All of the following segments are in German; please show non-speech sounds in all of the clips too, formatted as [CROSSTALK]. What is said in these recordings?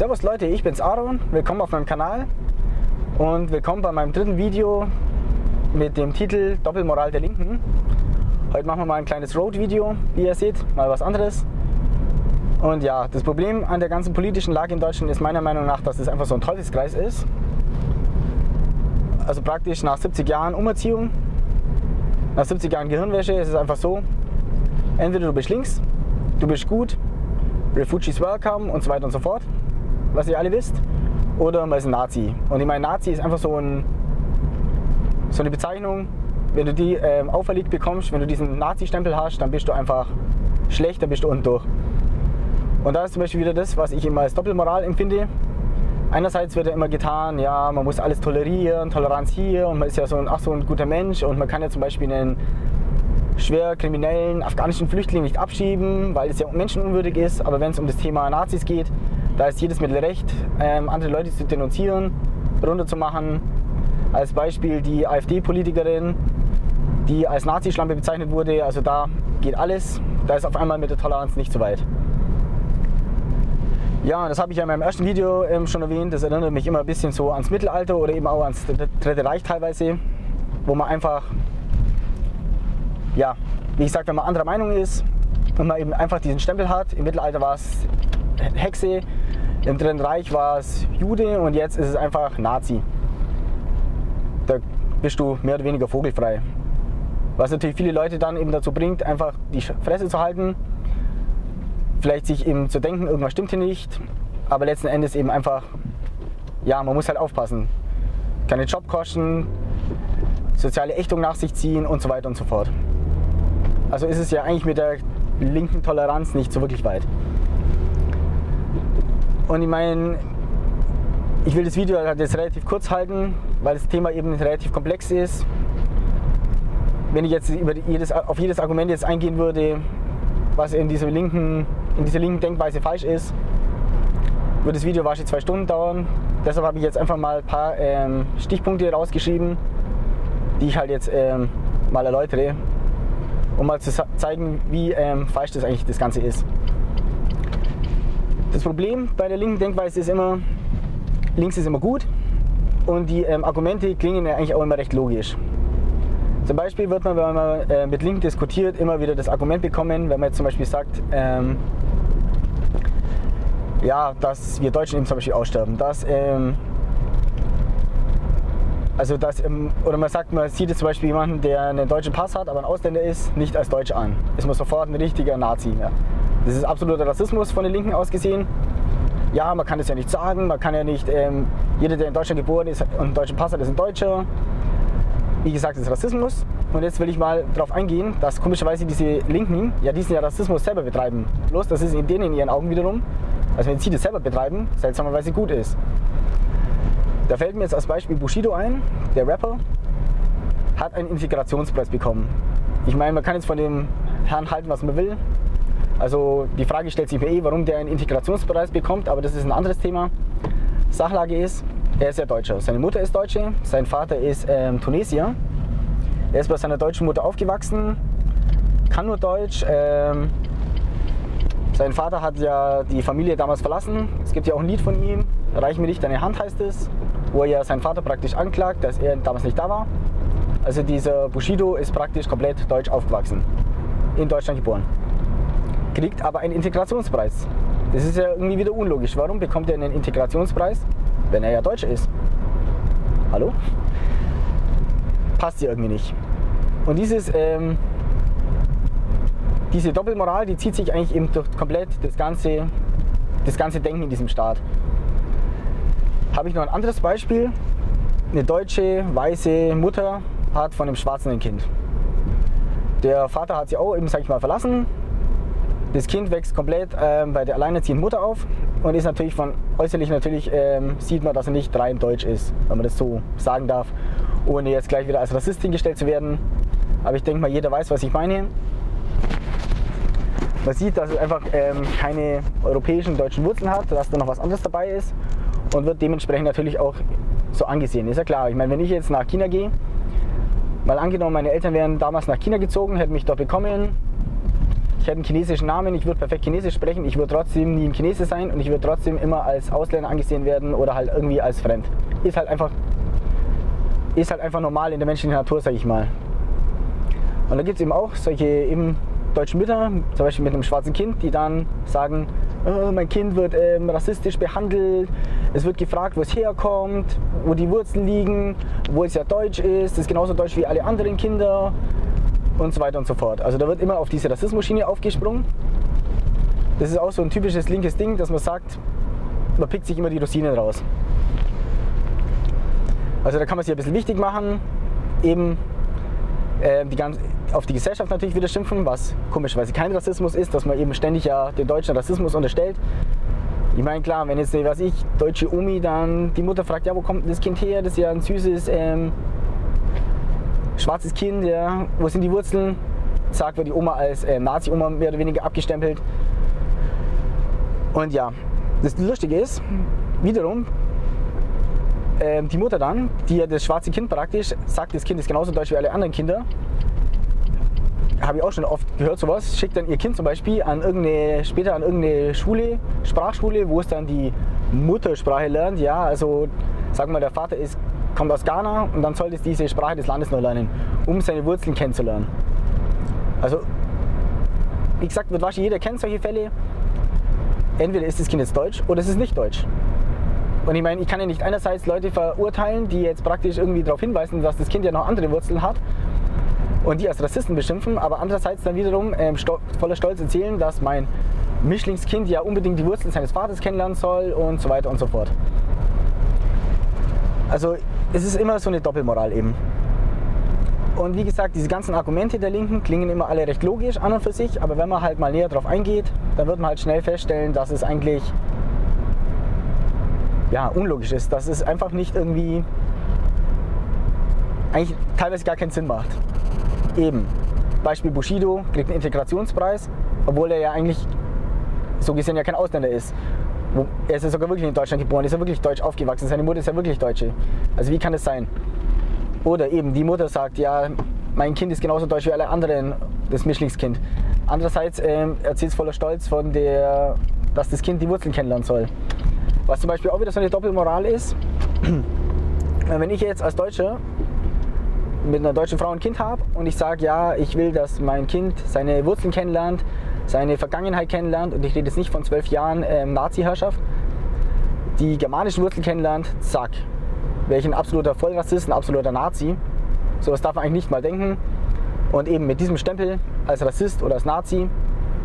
Servus Leute, ich bin's Aaron, willkommen auf meinem Kanal und willkommen bei meinem dritten Video mit dem Titel Doppelmoral der Linken. Heute machen wir mal ein kleines Road-Video, wie ihr seht, mal was anderes. Und ja, das Problem an der ganzen politischen Lage in Deutschland ist meiner Meinung nach, dass es einfach so ein Teufelskreis ist. Also praktisch nach 70 Jahren Umerziehung, nach 70 Jahren Gehirnwäsche ist es einfach so, entweder du bist links, du bist gut, Refugees welcome und so weiter und so fort was ihr alle wisst, oder man ist ein Nazi. Und ich meine, Nazi ist einfach so, ein, so eine Bezeichnung, wenn du die ähm, auferlegt bekommst, wenn du diesen Nazi-Stempel hast, dann bist du einfach schlecht, dann bist du unten durch. Und da ist zum Beispiel wieder das, was ich immer als Doppelmoral empfinde. Einerseits wird ja immer getan, ja, man muss alles tolerieren, Toleranz hier und man ist ja so ein, ach, so ein guter Mensch und man kann ja zum Beispiel einen schwer kriminellen afghanischen Flüchtling nicht abschieben, weil es ja menschenunwürdig ist. Aber wenn es um das Thema Nazis geht, da ist jedes Mittel recht, ähm, andere Leute zu denunzieren, runterzumachen. Als Beispiel die AfD-Politikerin, die als Nazi-Schlampe bezeichnet wurde. Also da geht alles. Da ist auf einmal mit der Toleranz nicht so weit. Ja, das habe ich ja in meinem ersten Video ähm, schon erwähnt. Das erinnert mich immer ein bisschen so ans Mittelalter oder eben auch ans Dritte Reich teilweise, wo man einfach, ja, wie ich sage, wenn man anderer Meinung ist und man eben einfach diesen Stempel hat. Im Mittelalter war es Hexe, im Dritten Reich war es Jude und jetzt ist es einfach Nazi. Da bist du mehr oder weniger vogelfrei. Was natürlich viele Leute dann eben dazu bringt, einfach die Fresse zu halten, vielleicht sich eben zu denken, irgendwas stimmt hier nicht, aber letzten Endes eben einfach, ja, man muss halt aufpassen. Keine Jobkosten, soziale Ächtung nach sich ziehen und so weiter und so fort. Also ist es ja eigentlich mit der linken Toleranz nicht so wirklich weit. Und ich meine, ich will das Video halt jetzt relativ kurz halten, weil das Thema eben relativ komplex ist. Wenn ich jetzt jedes, auf jedes Argument jetzt eingehen würde, was in dieser linken, in dieser linken Denkweise falsch ist, würde das Video wahrscheinlich zwei Stunden dauern. Deshalb habe ich jetzt einfach mal ein paar ähm, Stichpunkte rausgeschrieben, die ich halt jetzt ähm, mal erläutere, um mal zu zeigen, wie ähm, falsch das eigentlich das Ganze ist. Das Problem bei der linken Denkweise ist immer, links ist immer gut und die ähm, Argumente klingen ja eigentlich auch immer recht logisch. Zum Beispiel wird man, wenn man äh, mit Linken diskutiert, immer wieder das Argument bekommen, wenn man jetzt zum Beispiel sagt, ähm, ja, dass wir Deutschen eben zum Beispiel aussterben, dass, ähm, also dass, ähm, oder man sagt, man sieht jetzt zum Beispiel jemanden, der einen deutschen Pass hat, aber ein Ausländer ist, nicht als Deutsch an. Ist man sofort ein richtiger Nazi. Ja. Das ist absoluter Rassismus von den Linken aus gesehen. Ja, man kann das ja nicht sagen, man kann ja nicht, ähm, jeder, der in Deutschland geboren ist und einen deutschen Pass hat, ist ein Deutscher. Wie gesagt, das ist Rassismus. Und jetzt will ich mal darauf eingehen, dass komischerweise diese Linken ja diesen ja Rassismus selber betreiben. Bloß, dass es in denen in ihren Augen wiederum, also wenn sie das selber betreiben, seltsamerweise gut ist. Da fällt mir jetzt als Beispiel Bushido ein, der Rapper, hat einen Integrationspreis bekommen. Ich meine, man kann jetzt von dem Herrn halten, was man will. Also die Frage stellt sich mir eh, warum der einen Integrationspreis bekommt, aber das ist ein anderes Thema. Sachlage ist, er ist ja Deutscher. Seine Mutter ist Deutsche, sein Vater ist ähm, Tunesier. Er ist bei seiner deutschen Mutter aufgewachsen, kann nur Deutsch. Ähm, sein Vater hat ja die Familie damals verlassen. Es gibt ja auch ein Lied von ihm, Reich mir nicht deine Hand heißt es, wo er ja seinen Vater praktisch anklagt, dass er damals nicht da war. Also dieser Bushido ist praktisch komplett deutsch aufgewachsen, in Deutschland geboren kriegt aber einen Integrationspreis. Das ist ja irgendwie wieder unlogisch. Warum bekommt er einen Integrationspreis, wenn er ja Deutscher ist? Hallo? Passt ja irgendwie nicht. Und dieses, ähm, diese Doppelmoral, die zieht sich eigentlich eben durch komplett das ganze, das ganze Denken in diesem Staat. Habe ich noch ein anderes Beispiel. Eine deutsche, weiße Mutter hat von einem schwarzen ein Kind. Der Vater hat sie auch eben, sag ich mal, verlassen, das Kind wächst komplett ähm, bei der alleinerziehenden Mutter auf und ist natürlich von äußerlich natürlich ähm, sieht man, dass er nicht rein deutsch ist, wenn man das so sagen darf, ohne jetzt gleich wieder als Rassist hingestellt zu werden. Aber ich denke mal, jeder weiß, was ich meine. Man sieht, dass es einfach ähm, keine europäischen deutschen Wurzeln hat, dass da noch was anderes dabei ist und wird dementsprechend natürlich auch so angesehen. Ist ja klar. Ich meine, wenn ich jetzt nach China gehe, mal angenommen, meine Eltern wären damals nach China gezogen, hätten mich dort bekommen, ich hätte einen chinesischen Namen, ich würde perfekt Chinesisch sprechen, ich würde trotzdem nie ein Chinese sein und ich würde trotzdem immer als Ausländer angesehen werden oder halt irgendwie als fremd. Ist halt einfach, ist halt einfach normal in der menschlichen Natur, sag ich mal. Und da gibt es eben auch solche eben deutschen Mütter, zum Beispiel mit einem schwarzen Kind, die dann sagen, oh, mein Kind wird ähm, rassistisch behandelt, es wird gefragt, wo es herkommt, wo die Wurzeln liegen, wo es ja deutsch ist, es ist genauso deutsch wie alle anderen Kinder und so weiter und so fort. Also da wird immer auf diese Rassismus-Schiene aufgesprungen. Das ist auch so ein typisches linkes Ding, dass man sagt, man pickt sich immer die Rosinen raus. Also da kann man sich ein bisschen wichtig machen, eben äh, die ganz, auf die Gesellschaft natürlich wieder schimpfen, was komischerweise kein Rassismus ist, dass man eben ständig ja den Deutschen Rassismus unterstellt. Ich meine, klar, wenn jetzt, was ich, deutsche Omi, dann die Mutter fragt, ja, wo kommt das Kind her? Das ist ja ein süßes, ähm, schwarzes Kind, ja, wo sind die Wurzeln? Sagt, wird die Oma als äh, Nazi-Oma mehr oder weniger abgestempelt. Und ja, das Lustige ist, wiederum, äh, die Mutter dann, die ja das schwarze Kind praktisch sagt, das Kind ist genauso deutsch wie alle anderen Kinder, habe ich auch schon oft gehört sowas, schickt dann ihr Kind zum Beispiel an irgendeine, später an irgendeine Schule, Sprachschule, wo es dann die Muttersprache lernt. Ja, also sagen wir mal, der Vater ist, kommt aus Ghana und dann soll es diese Sprache des Landes nur lernen, um seine Wurzeln kennenzulernen. Also, wie gesagt, wird wahrscheinlich jeder kennt solche Fälle. Entweder ist das Kind jetzt deutsch oder es ist nicht deutsch. Und ich meine, ich kann ja nicht einerseits Leute verurteilen, die jetzt praktisch irgendwie darauf hinweisen, dass das Kind ja noch andere Wurzeln hat und die als Rassisten beschimpfen, aber andererseits dann wiederum ähm, voller Stolz erzählen, dass mein Mischlingskind ja unbedingt die Wurzeln seines Vaters kennenlernen soll und so weiter und so fort. Also es ist immer so eine Doppelmoral eben. Und wie gesagt, diese ganzen Argumente der Linken klingen immer alle recht logisch an und für sich, aber wenn man halt mal näher drauf eingeht, dann wird man halt schnell feststellen, dass es eigentlich ja, unlogisch ist, dass es einfach nicht irgendwie eigentlich teilweise gar keinen Sinn macht. Eben. Beispiel Bushido kriegt einen Integrationspreis, obwohl er ja eigentlich so gesehen ja kein Ausländer ist. Er ist ja sogar wirklich in Deutschland geboren, ist ja wirklich deutsch aufgewachsen, seine Mutter ist ja wirklich Deutsche. Also wie kann das sein? Oder eben die Mutter sagt, ja, mein Kind ist genauso deutsch wie alle anderen, das Mischlingskind. Andererseits ähm, erzählt es voller Stolz von der, dass das Kind die Wurzeln kennenlernen soll. Was zum Beispiel auch wieder so eine Doppelmoral ist, [CLEARS THROAT] wenn ich jetzt als Deutscher mit einer deutschen Frau ein Kind habe und ich sage, ja, ich will, dass mein Kind seine Wurzeln kennenlernt, seine Vergangenheit kennenlernt und ich rede jetzt nicht von zwölf Jahren ähm, Nazi-Herrschaft, die germanischen Wurzeln kennenlernt, zack, wäre ich ein absoluter Vollrassist, ein absoluter Nazi. Sowas darf man eigentlich nicht mal denken. Und eben mit diesem Stempel als Rassist oder als Nazi,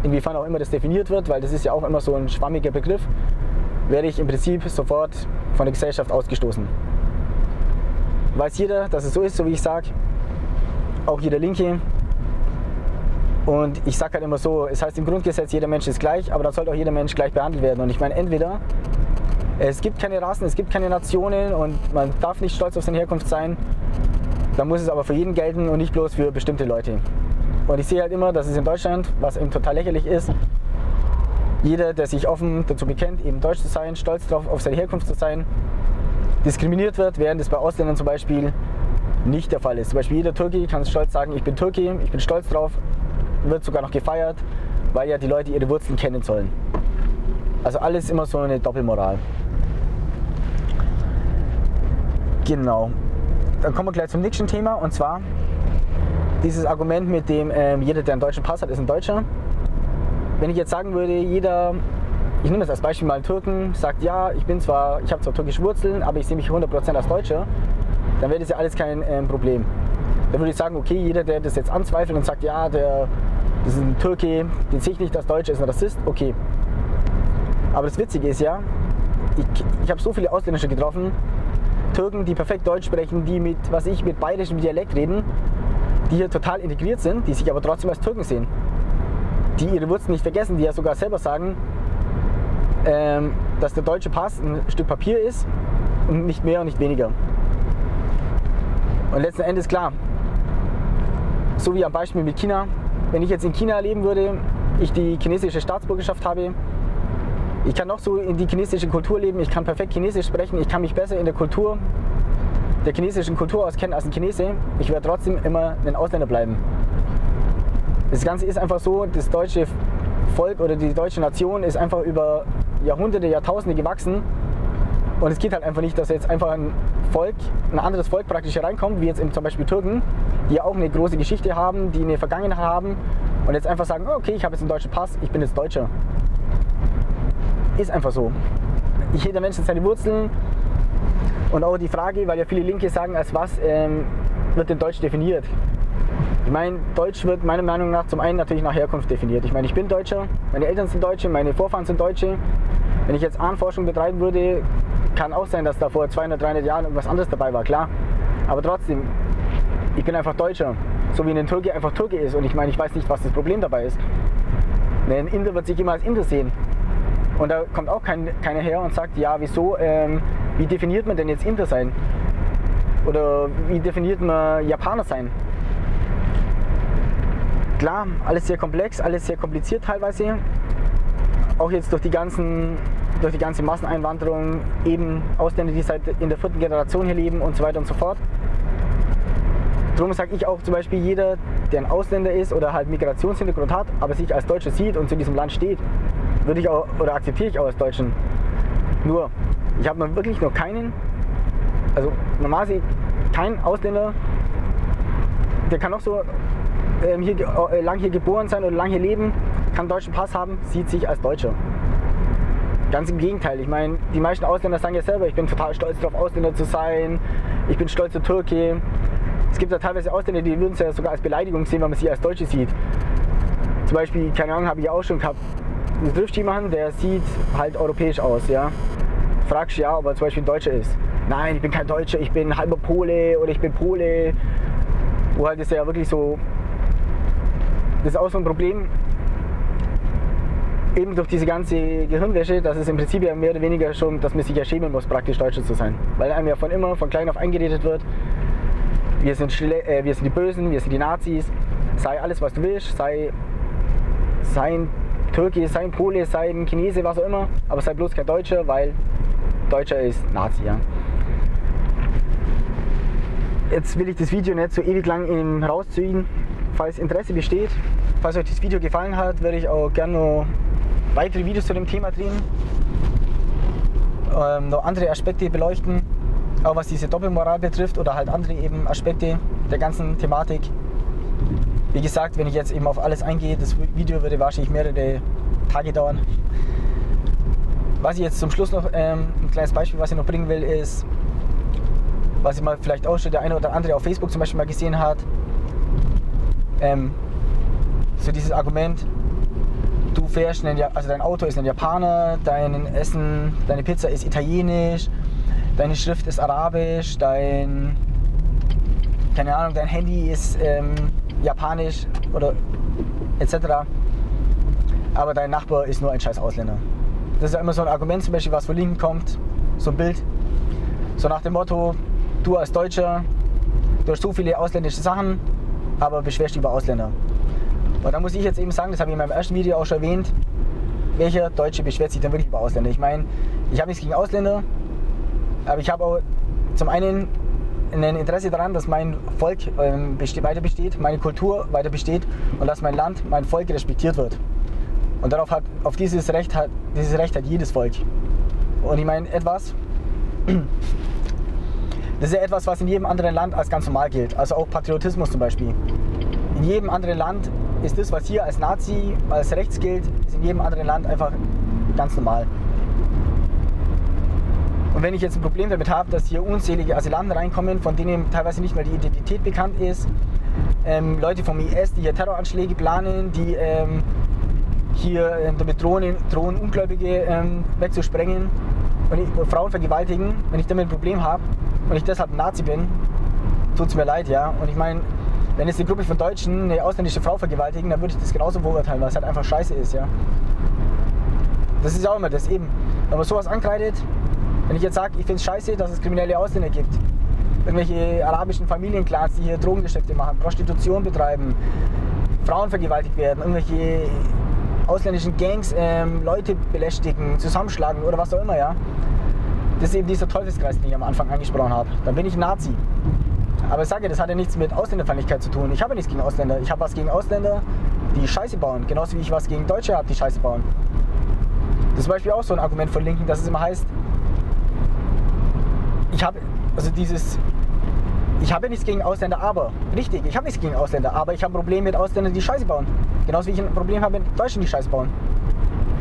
inwiefern auch immer das definiert wird, weil das ist ja auch immer so ein schwammiger Begriff, werde ich im Prinzip sofort von der Gesellschaft ausgestoßen weiß jeder, dass es so ist, so wie ich sage. Auch jeder Linke. Und ich sage halt immer so, es heißt im Grundgesetz, jeder Mensch ist gleich, aber dann sollte auch jeder Mensch gleich behandelt werden. Und ich meine, entweder es gibt keine Rassen, es gibt keine Nationen und man darf nicht stolz auf seine Herkunft sein, dann muss es aber für jeden gelten und nicht bloß für bestimmte Leute. Und ich sehe halt immer, dass es in Deutschland, was eben total lächerlich ist, jeder, der sich offen dazu bekennt, eben deutsch zu sein, stolz darauf, auf seine Herkunft zu sein, diskriminiert wird, während es bei Ausländern zum Beispiel nicht der Fall ist. Zum Beispiel jeder Türke kann stolz sagen, ich bin Türke, ich bin stolz drauf, wird sogar noch gefeiert, weil ja die Leute ihre Wurzeln kennen sollen. Also alles immer so eine Doppelmoral. Genau. Dann kommen wir gleich zum nächsten Thema und zwar dieses Argument mit dem, ähm, jeder, der einen deutschen Pass hat, ist ein Deutscher. Wenn ich jetzt sagen würde, jeder ich nehme das als Beispiel mal einen Türken, sagt, ja, ich bin zwar, ich habe zwar türkische Wurzeln, aber ich sehe mich 100% als Deutscher, dann wäre das ja alles kein ähm, Problem. Dann würde ich sagen, okay, jeder, der das jetzt anzweifelt und sagt, ja, der, das ist ein Türke, den sehe ich nicht als Deutscher, ist ein Rassist, okay. Aber das Witzige ist ja, ich, ich habe so viele Ausländische getroffen, Türken, die perfekt Deutsch sprechen, die mit, was ich, mit bayerischem Dialekt reden, die hier total integriert sind, die sich aber trotzdem als Türken sehen. Die ihre Wurzeln nicht vergessen, die ja sogar selber sagen, ähm, dass der deutsche Pass ein Stück Papier ist und nicht mehr und nicht weniger. Und letzten Endes klar, so wie am Beispiel mit China, wenn ich jetzt in China leben würde, ich die chinesische Staatsbürgerschaft habe, ich kann noch so in die chinesische Kultur leben, ich kann perfekt Chinesisch sprechen, ich kann mich besser in der Kultur, der chinesischen Kultur auskennen als ein Chinese, ich werde trotzdem immer ein Ausländer bleiben. Das Ganze ist einfach so, das deutsche Volk oder die deutsche Nation ist einfach über Jahrhunderte, Jahrtausende gewachsen. Und es geht halt einfach nicht, dass jetzt einfach ein Volk, ein anderes Volk praktisch hier reinkommt, wie jetzt zum Beispiel Türken, die auch eine große Geschichte haben, die eine Vergangenheit haben und jetzt einfach sagen, okay, ich habe jetzt einen deutschen Pass, ich bin jetzt Deutscher. Ist einfach so. Jeder Mensch hat seine Wurzeln und auch die Frage, weil ja viele Linke sagen, als was ähm, wird denn Deutsch definiert? Ich meine, Deutsch wird meiner Meinung nach zum einen natürlich nach Herkunft definiert. Ich meine, ich bin Deutscher, meine Eltern sind Deutsche, meine Vorfahren sind Deutsche. Wenn ich jetzt Ahnforschung betreiben würde, kann auch sein, dass da vor 200, 300 Jahren irgendwas anderes dabei war, klar. Aber trotzdem, ich bin einfach Deutscher. So wie ein Türke einfach Türke ist. Und ich meine, ich weiß nicht, was das Problem dabei ist. Ein Inder wird sich immer als Inder sehen. Und da kommt auch kein, keiner her und sagt, ja, wieso, ähm, wie definiert man denn jetzt Inder sein? Oder wie definiert man Japaner sein? Klar, alles sehr komplex, alles sehr kompliziert teilweise. Auch jetzt durch die, ganzen, durch die ganze Masseneinwanderung, eben Ausländer, die seit in der vierten Generation hier leben und so weiter und so fort. Darum sage ich auch zum Beispiel, jeder, der ein Ausländer ist oder halt Migrationshintergrund hat, aber sich als Deutscher sieht und zu diesem Land steht, würde ich auch oder akzeptiere ich auch als Deutschen. Nur, ich habe noch wirklich noch keinen, also normalerweise kein Ausländer, der kann auch so ähm, hier, äh, lang hier geboren sein oder lang hier leben, kann deutschen Pass haben, sieht sich als Deutscher. Ganz im Gegenteil. Ich meine, die meisten Ausländer sagen ja selber, ich bin total stolz darauf, Ausländer zu sein. Ich bin stolz auf Türkei. Es gibt ja teilweise Ausländer, die würden es ja sogar als Beleidigung sehen, wenn man sie als Deutsche sieht. Zum Beispiel, keine Ahnung, habe ich auch schon gehabt. Du triffst jemanden, der sieht halt europäisch aus, ja. Fragst ja, ob er zum Beispiel ein Deutscher ist. Nein, ich bin kein Deutscher, ich bin halber Pole oder ich bin Pole. Wo halt ist ja wirklich so. Das ist auch so ein Problem, eben durch diese ganze Gehirnwäsche, dass es im Prinzip ja mehr oder weniger schon, dass man sich ja schämen muss, praktisch Deutscher zu sein. Weil einem ja von immer, von klein auf eingeredet wird, wir sind, äh, wir sind die Bösen, wir sind die Nazis, sei alles, was du willst, sei, sei ein Türke, sei ein Pole, sei ein Chinese, was auch immer, aber sei bloß kein Deutscher, weil Deutscher ist Nazi. Ja. Jetzt will ich das Video nicht so ewig lang rausziehen. Falls Interesse besteht, falls euch das Video gefallen hat, würde ich auch gerne noch weitere Videos zu dem Thema drehen, ähm, noch andere Aspekte beleuchten, auch was diese Doppelmoral betrifft oder halt andere eben Aspekte der ganzen Thematik. Wie gesagt, wenn ich jetzt eben auf alles eingehe, das Video würde wahrscheinlich mehrere Tage dauern. Was ich jetzt zum Schluss noch, ähm, ein kleines Beispiel, was ich noch bringen will, ist, was ich mal vielleicht auch schon der eine oder andere auf Facebook zum Beispiel mal gesehen hat, ähm, so dieses Argument, fährst, einen, also dein Auto ist ein Japaner, dein Essen, deine Pizza ist italienisch, deine Schrift ist arabisch, dein, keine Ahnung, dein Handy ist ähm, japanisch oder etc. Aber dein Nachbar ist nur ein scheiß Ausländer. Das ist ja immer so ein Argument, zum Beispiel, was von linken kommt, so ein Bild, so nach dem Motto, du als Deutscher, du hast so viele ausländische Sachen, aber beschwerst dich über Ausländer. Und da muss ich jetzt eben sagen, das habe ich in meinem ersten Video auch schon erwähnt, welcher Deutsche beschwert sich denn wirklich über Ausländer? Ich meine, ich habe nichts gegen Ausländer, aber ich habe auch zum einen ein Interesse daran, dass mein Volk ähm, weiter besteht, meine Kultur weiter besteht und dass mein Land, mein Volk respektiert wird. Und darauf hat, auf dieses Recht hat, dieses Recht hat jedes Volk. Und ich meine, etwas, [CLEARS THROAT] das ist ja etwas, was in jedem anderen Land als ganz normal gilt. Also auch Patriotismus zum Beispiel. In jedem anderen Land ist das, was hier als Nazi, als rechts gilt, ist in jedem anderen Land einfach ganz normal. Und wenn ich jetzt ein Problem damit habe, dass hier unzählige Asylanten reinkommen, von denen teilweise nicht mal die Identität bekannt ist, ähm, Leute vom IS, die hier Terroranschläge planen, die ähm, hier äh, damit drohen, drohen Ungläubige ähm, wegzusprengen und ich, Frauen vergewaltigen, wenn ich damit ein Problem habe und ich deshalb ein Nazi bin, tut es mir leid, ja. Und ich meine, wenn jetzt eine Gruppe von Deutschen eine ausländische Frau vergewaltigen, dann würde ich das genauso beurteilen, weil es halt einfach scheiße ist, ja. Das ist ja auch immer das eben. Wenn man sowas ankreidet, wenn ich jetzt sage, ich finde es scheiße, dass es kriminelle Ausländer gibt, irgendwelche arabischen Familienclans, die hier Drogengeschäfte machen, Prostitution betreiben, Frauen vergewaltigt werden, irgendwelche ausländischen Gangs ähm, Leute belästigen, zusammenschlagen oder was auch immer, ja. Das ist eben dieser Teufelskreis, den ich am Anfang angesprochen habe. Dann bin ich ein Nazi. Aber ich sage, das hat ja nichts mit Ausländerfeindlichkeit zu tun. Ich habe nichts gegen Ausländer. Ich habe was gegen Ausländer, die Scheiße bauen. Genauso wie ich was gegen Deutsche habe, die Scheiße bauen. Das ist zum Beispiel auch so ein Argument von Linken, dass es immer heißt, ich habe, also dieses, ich habe nichts gegen Ausländer, aber, richtig, ich habe nichts gegen Ausländer, aber ich habe ein Problem mit Ausländern, die Scheiße bauen. Genauso wie ich ein Problem habe mit Deutschen, die Scheiße bauen.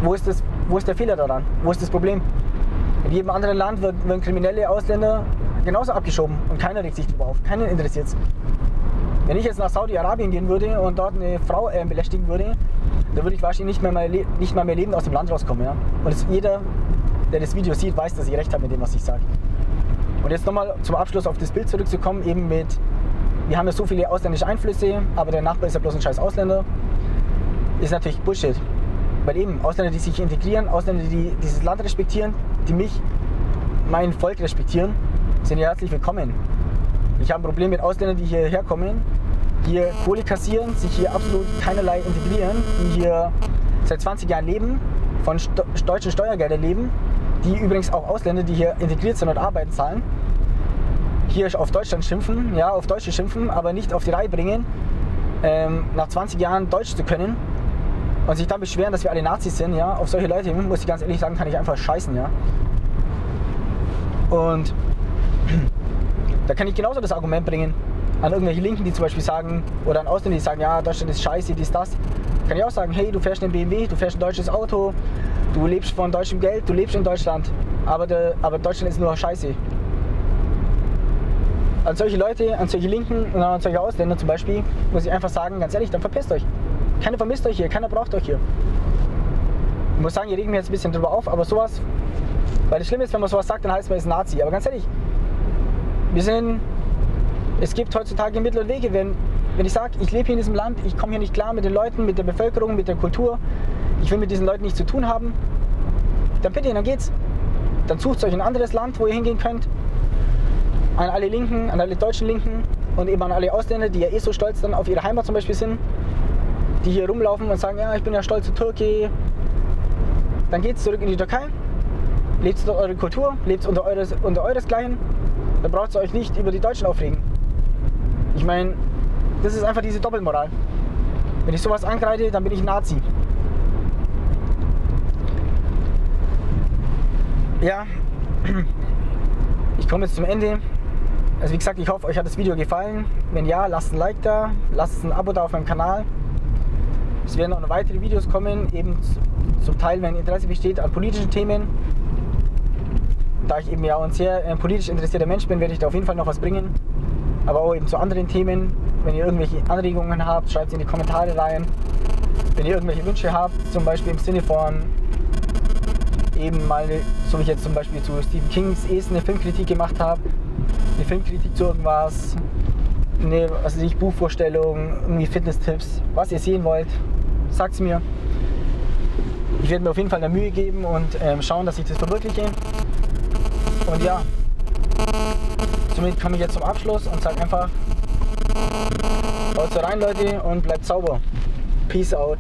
Wo ist, das, wo ist der Fehler daran? Wo ist das Problem? In jedem anderen Land wird, werden kriminelle Ausländer genauso abgeschoben und keiner regt sich darüber auf. Keinen interessiert es. Wenn ich jetzt nach Saudi-Arabien gehen würde und dort eine Frau äh, belästigen würde, dann würde ich wahrscheinlich nicht, mehr mal, nicht mal mehr leben aus dem Land rauskommen. Ja? Und jeder, der das Video sieht, weiß, dass ich recht habe mit dem, was ich sage. Und jetzt nochmal zum Abschluss auf das Bild zurückzukommen, eben mit, wir haben ja so viele ausländische Einflüsse, aber der Nachbar ist ja bloß ein scheiß Ausländer, ist natürlich Bullshit. Weil eben Ausländer, die sich integrieren, Ausländer, die dieses Land respektieren, die mich, mein Volk respektieren, sind ja herzlich willkommen. Ich habe ein Problem mit Ausländern, die hierher kommen, hier Kohle kassieren, sich hier absolut keinerlei integrieren, die hier seit 20 Jahren leben, von Sto deutschen Steuergeldern leben, die übrigens auch Ausländer, die hier integriert sind und arbeiten, zahlen, hier auf Deutschland schimpfen, ja, auf Deutsche schimpfen, aber nicht auf die Reihe bringen, ähm, nach 20 Jahren Deutsch zu können und sich dann beschweren, dass wir alle Nazis sind, ja, auf solche Leute, muss ich ganz ehrlich sagen, kann ich einfach scheißen, ja. Und da kann ich genauso das Argument bringen an irgendwelche Linken, die zum Beispiel sagen, oder an Ausländer, die sagen, ja, Deutschland ist scheiße, dies, das. Kann ich auch sagen, hey, du fährst einen BMW, du fährst ein deutsches Auto, du lebst von deutschem Geld, du lebst in Deutschland, aber, der, aber Deutschland ist nur scheiße. An solche Leute, an solche Linken und an solche Ausländer zum Beispiel, muss ich einfach sagen, ganz ehrlich, dann verpisst euch. Keiner vermisst euch hier, keiner braucht euch hier. Ich muss sagen, ihr regt mich jetzt ein bisschen drüber auf, aber sowas, weil das Schlimme ist, wenn man sowas sagt, dann heißt man, ist Nazi. Aber ganz ehrlich, wir sind, es gibt heutzutage Mittel und Wege. Wenn, wenn ich sage, ich lebe hier in diesem Land, ich komme hier nicht klar mit den Leuten, mit der Bevölkerung, mit der Kultur, ich will mit diesen Leuten nichts zu tun haben, dann bitte, dann geht's. Dann sucht euch ein anderes Land, wo ihr hingehen könnt. An alle Linken, an alle deutschen Linken und eben an alle Ausländer, die ja eh so stolz dann auf ihre Heimat zum Beispiel sind, die hier rumlaufen und sagen, ja, ich bin ja stolz zu Türkei. Dann geht's zurück in die Türkei, lebt unter eure Kultur, lebt unter, eures, unter euresgleichen. Dann braucht ihr euch nicht über die Deutschen aufregen. Ich meine, das ist einfach diese Doppelmoral. Wenn ich sowas angreife, dann bin ich Nazi. Ja, ich komme jetzt zum Ende. Also wie gesagt, ich hoffe, euch hat das Video gefallen. Wenn ja, lasst ein Like da, lasst ein Abo da auf meinem Kanal. Es werden auch noch weitere Videos kommen, eben zum Teil, wenn Interesse besteht an politischen Themen. Da ich eben ja ein sehr äh, politisch interessierter Mensch bin, werde ich da auf jeden Fall noch was bringen. Aber auch eben zu anderen Themen. Wenn ihr irgendwelche Anregungen habt, schreibt sie in die Kommentare rein. Wenn ihr irgendwelche Wünsche habt, zum Beispiel im Sinne von eben mal, so wie ich jetzt zum Beispiel zu Stephen Kings Essen eine Filmkritik gemacht habe, eine Filmkritik zu irgendwas, eine also nicht Buchvorstellung, irgendwie Fitness-Tipps, was ihr sehen wollt, sagt es mir. Ich werde mir auf jeden Fall eine Mühe geben und ähm, schauen, dass ich das verwirkliche. Und ja, somit komme ich jetzt zum Abschluss und sage einfach, haut rein Leute und bleibt sauber. Peace out.